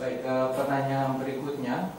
Baik, pertanyaan berikutnya.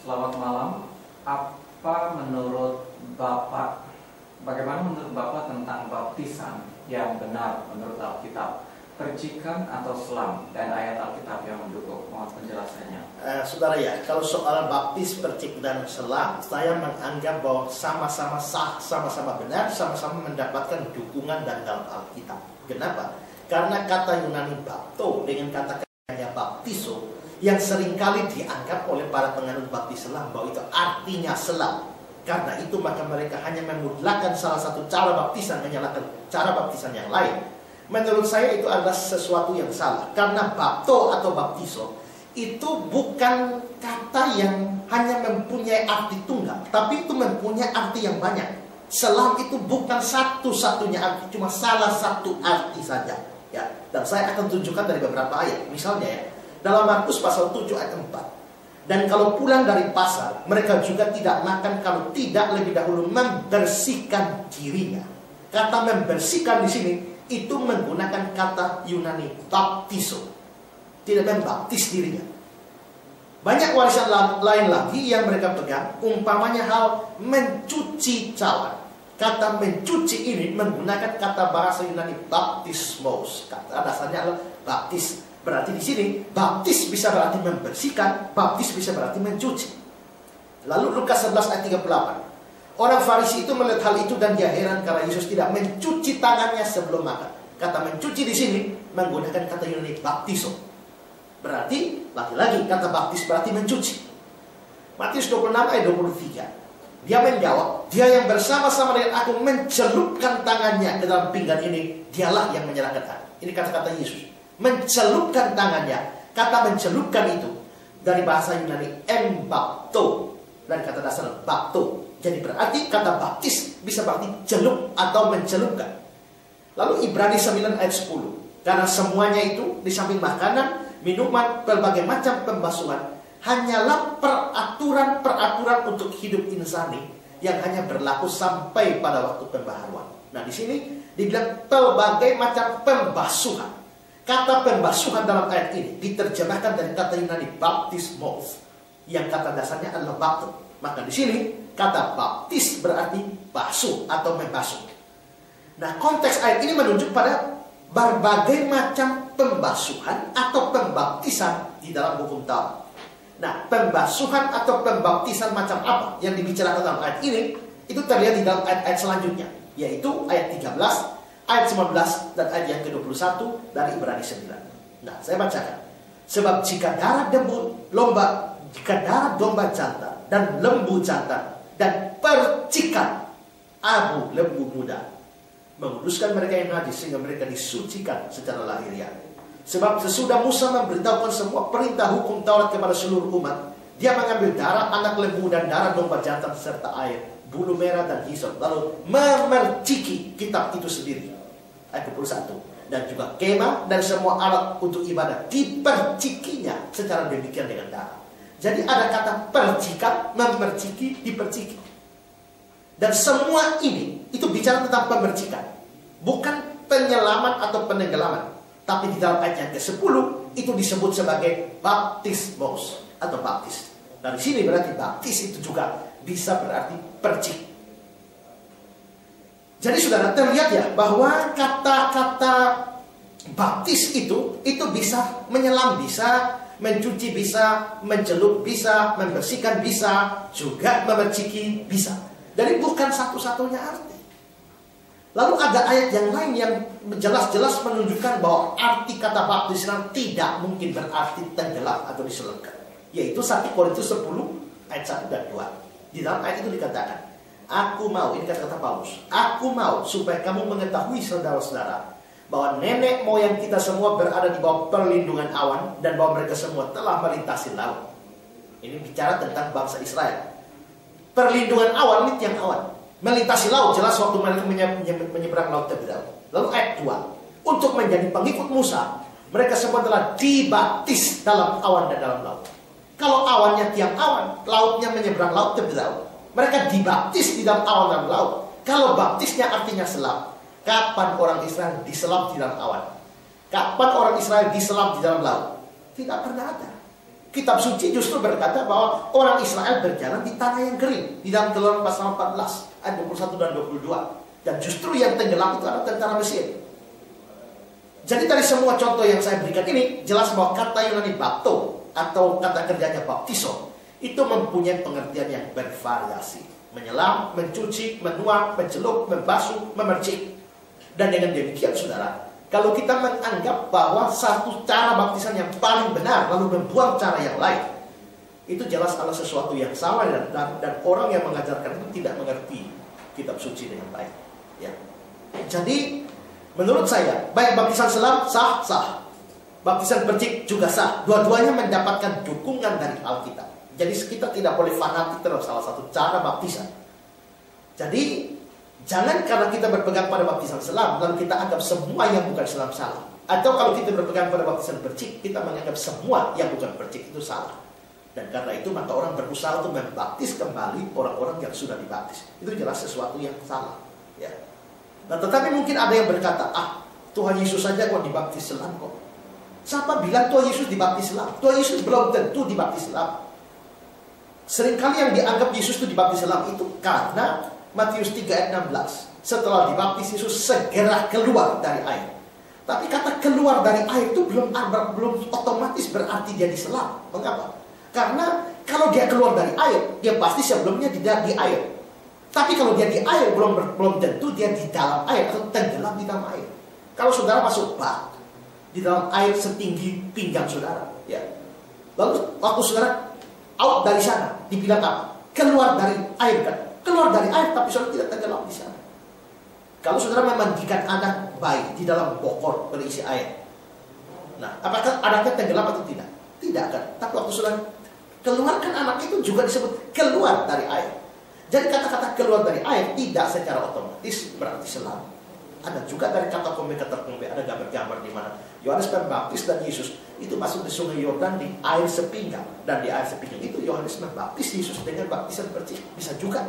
Selamat malam. Apa menurut Bapak, bagaimana menurut Bapak tentang baptisan yang benar menurut Alkitab? Percikan atau selam dan ayat Alkitab yang mendukung? Mohon penjelasannya. Eh, saudara ya, kalau soal baptis, percik dan selam, saya menganggap bahwa sama-sama sah, sama-sama benar, sama-sama mendapatkan dukungan dan dalam Alkitab. Kenapa? Karena kata Yunani bapto dengan kata katanya baptiso yang sering kali dianggap oleh para penganut baptis selam bahwa itu artinya selam. Karena itu maka mereka hanya memudlakan salah satu cara baptisan menyalahkan cara baptisan yang lain. Menurut saya itu adalah sesuatu yang salah. Karena bapto atau baptiso itu bukan kata yang hanya mempunyai arti tunggal, tapi itu mempunyai arti yang banyak. Selam itu bukan satu-satunya arti, cuma salah satu arti saja. Ya, dan saya akan tunjukkan dari beberapa ayat. Misalnya ya, dalam Markus pasal 7 ayat 4. Dan kalau pulang dari pasar, mereka juga tidak makan kalau tidak lebih dahulu membersihkan dirinya. Kata membersihkan di sini itu menggunakan kata Yunani baptiso. Tidak membaptis dirinya. Banyak warisan lain lagi yang mereka pegang, umpamanya hal mencuci cawan. Kata mencuci ini menggunakan kata bahasa Yunani baptismos. Kata dasarnya adalah baptis. Berarti di sini baptis bisa berarti membersihkan, baptis bisa berarti mencuci. Lalu Lukas 11 ayat 38. Orang Farisi itu melihat hal itu dan dia heran karena Yesus tidak mencuci tangannya sebelum makan. Kata mencuci di sini menggunakan kata Yunani baptiso. Berarti lagi-lagi kata baptis berarti mencuci. Matius 26 ayat 23. Dia menjawab, dia yang bersama-sama dengan aku mencelupkan tangannya ke dalam pinggan ini, dialah yang menyerahkan aku. Ini kata-kata Yesus mencelupkan tangannya. Kata mencelupkan itu dari bahasa Yunani embapto dari kata dasar bapto. Jadi berarti kata baptis bisa berarti celup atau mencelupkan. Lalu Ibrani 9 ayat 10. Karena semuanya itu di samping makanan, minuman, berbagai macam pembasuhan hanyalah peraturan-peraturan untuk hidup insani yang hanya berlaku sampai pada waktu pembaharuan. Nah, di sini dibilang berbagai macam pembasuhan. Kata pembasuhan dalam ayat ini diterjemahkan dari kata Yunani baptismos yang kata dasarnya adalah baptis. Maka di sini kata baptis berarti basuh atau membasuh. Nah, konteks ayat ini menunjuk pada berbagai macam pembasuhan atau pembaptisan di dalam hukum Taurat. Nah, pembasuhan atau pembaptisan macam apa yang dibicarakan dalam ayat ini itu terlihat di dalam ayat-ayat selanjutnya, yaitu ayat 13 ayat 19 dan ayat yang ke-21 dari Ibrani 9. Nah, saya bacakan. Sebab jika darah dembu lomba, jika darah domba jantan dan lembu jantan dan percikan abu lembu muda menguduskan mereka yang najis sehingga mereka disucikan secara lahiriah. Sebab sesudah Musa memberitahukan semua perintah hukum Taurat kepada seluruh umat, dia mengambil darah anak lembu dan darah domba jantan serta air bulu merah dan hisap lalu memerciki kitab itu sendiri ayat 21 dan juga kemah dan semua alat untuk ibadah dipercikinya secara demikian dengan darah. Jadi ada kata percikan memerciki diperciki. Dan semua ini itu bicara tentang pemercikan bukan penyelaman atau penenggelaman. Tapi di dalam ayat yang ke-10 itu disebut sebagai baptismos atau baptis. Dari sini berarti baptis itu juga bisa berarti percik. Jadi saudara terlihat ya bahwa kata-kata baptis itu itu bisa menyelam, bisa mencuci, bisa mencelup, bisa membersihkan, bisa juga memerciki, bisa. Jadi bukan satu-satunya arti. Lalu ada ayat yang lain yang jelas-jelas menunjukkan bahwa arti kata baptis tidak mungkin berarti tenggelam atau diselengkan. Yaitu 1 Korintus 10 ayat 1 dan 2. Di dalam ayat itu dikatakan, Aku mau, ini kata-kata Paulus, Aku mau supaya kamu mengetahui saudara-saudara, bahwa nenek moyang kita semua berada di bawah perlindungan awan, dan bahwa mereka semua telah melintasi laut. Ini bicara tentang bangsa Israel. Perlindungan awan, ini tiang awan. Melintasi laut, jelas waktu mereka menyeberang laut terlebih dahulu. Lalu ayat 2, untuk menjadi pengikut Musa, mereka semua telah dibaptis dalam awan dan dalam laut. Kalau awannya tiang awan, lautnya menyeberang laut terlebih dahulu. Mereka dibaptis di dalam awan dan laut. Kalau baptisnya artinya selam. Kapan orang Israel diselam di dalam awan? Kapan orang Israel diselam di dalam laut? Tidak pernah ada. Kitab suci justru berkata bahwa orang Israel berjalan di tanah yang kering. Di dalam keluaran pasal 14 ayat 21 dan 22. Dan justru yang tenggelam itu adalah tentara Mesir. Jadi dari semua contoh yang saya berikan ini jelas bahwa kata Yunani bapto atau kata kerjanya baptiso itu mempunyai pengertian yang bervariasi. Menyelam, mencuci, menuang, mencelup, membasuh, memercik. Dan dengan demikian saudara, kalau kita menganggap bahwa satu cara baptisan yang paling benar lalu membuang cara yang lain, itu jelas adalah sesuatu yang salah dan, dan, dan orang yang mengajarkan itu tidak mengerti kitab suci dengan baik. Ya. Jadi menurut saya baik baptisan selam sah sah, baptisan percik juga sah. Dua-duanya mendapatkan dukungan dari Alkitab. Jadi kita tidak boleh fanatik terhadap salah satu cara baptisan. Jadi Jangan karena kita berpegang pada baptisan selam, lalu kita anggap semua yang bukan selam salah. Atau kalau kita berpegang pada baptisan percik, kita menganggap semua yang bukan percik itu salah. Dan karena itu maka orang berusaha untuk membaptis kembali orang-orang yang sudah dibaptis. Itu jelas sesuatu yang salah. Ya. Nah tetapi mungkin ada yang berkata, ah Tuhan Yesus saja kok dibaptis selam kok. Siapa bilang Tuhan Yesus dibaptis selam? Tuhan Yesus belum tentu dibaptis selam. Seringkali yang dianggap Yesus itu dibaptis selam itu karena Matius 3 ayat 16. Setelah dibaptis Yesus segera keluar dari air. Tapi kata keluar dari air itu belum belum otomatis berarti dia diselam. Mengapa? Karena kalau dia keluar dari air, dia pasti sebelumnya tidak di air. Tapi kalau dia di air belum belum tentu dia di dalam air atau tenggelam di dalam air. Kalau saudara masuk bak di dalam air setinggi pinggang saudara, ya. Lalu waktu saudara out dari sana, dibilang apa? Keluar dari air kan? keluar dari air tapi saudara tidak tenggelam di sana. Kalau saudara memandikan anak bayi di dalam bokor berisi air, nah apakah anaknya tenggelam atau tidak? Tidak kan. Tapi waktu saudara keluarkan anak itu juga disebut keluar dari air. Jadi kata-kata keluar dari air tidak secara otomatis berarti selam. Ada juga dari kata kombe kata kombe ada gambar-gambar di mana Yohanes Pembaptis dan Yesus itu masuk di sungai Yordan di air sepinggang dan di air sepinggang itu Yohanes membaptis Yesus dengan baptisan percik bisa juga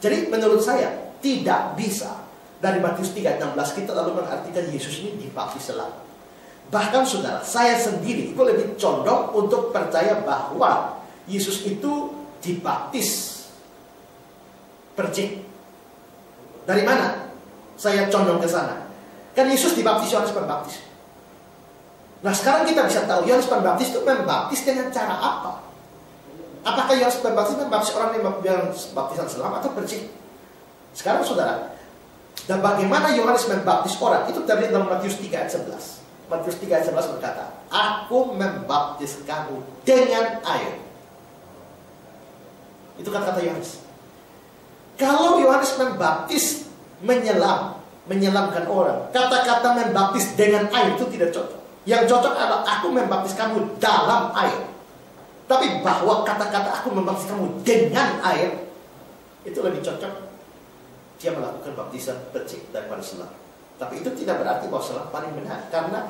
jadi menurut saya tidak bisa dari Matius 3:16 kita lalu mengartikan Yesus ini dibaptis selam. Bahkan saudara, saya sendiri itu lebih condong untuk percaya bahwa Yesus itu dibaptis percik. Dari mana? Saya condong ke sana. Kan Yesus dibaptis Yohanes Pembaptis. Nah sekarang kita bisa tahu Yohanes Pembaptis itu membaptis dengan cara apa? Apakah yang Pembaptis membaptis orang yang baptisan selam atau bersih? Sekarang saudara, dan bagaimana Yohanes membaptis orang? Itu terlihat dalam Matius 3 ayat 11. Matius 3 ayat 11 berkata, Aku membaptis kamu dengan air. Itu kata-kata Yohanes. Kalau Yohanes membaptis menyelam, menyelamkan orang, kata-kata membaptis dengan air itu tidak cocok. Yang cocok adalah aku membaptis kamu dalam air. Tapi bahwa kata-kata aku membaptis kamu dengan air itu lebih cocok dia melakukan baptisan percik daripada selam. Tapi itu tidak berarti bahwa selam paling benar karena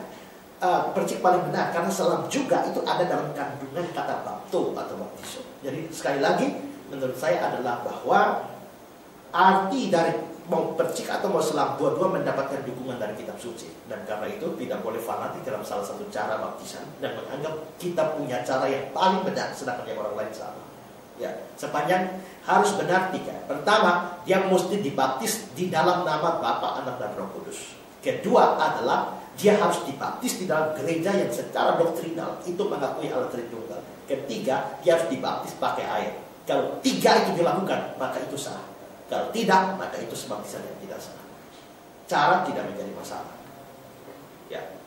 uh, percik paling benar karena selam juga itu ada dalam kandungan kata bapto atau baptiso. Jadi sekali lagi menurut saya adalah bahwa arti dari mau percik atau mau selam dua-dua mendapatkan dukungan dari kitab suci. Dan karena itu tidak boleh fanatik dalam salah satu cara baptisan dan menganggap kita punya cara yang paling benar sedangkan yang orang lain salah. Ya sepanjang harus benar tiga. Pertama dia mesti dibaptis di dalam nama Bapa Anak dan Roh Kudus. Kedua adalah dia harus dibaptis di dalam gereja yang secara doktrinal itu mengakui Allah Tritunggal. Ketiga dia harus dibaptis pakai air. Kalau tiga itu dilakukan maka itu sah kalau tidak, maka itu sebab yang tidak salah. Cara tidak menjadi masalah. Ya.